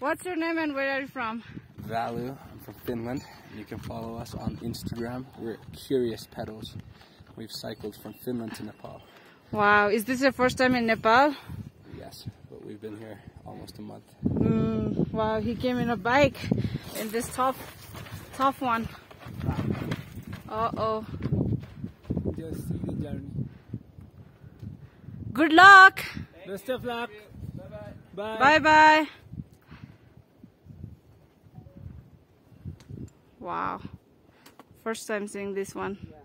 What's your name and where are you from? Valu. I'm from Finland. You can follow us on Instagram. We're Curious Pedals. We've cycled from Finland to Nepal. Wow, is this your first time in Nepal? Yes, but we've been here almost a month. Mm, wow, he came in a bike in this tough, tough one. Uh oh. Just see the journey. Good luck. Best of luck. Bye. Bye Wow. First time seeing this one. Yeah.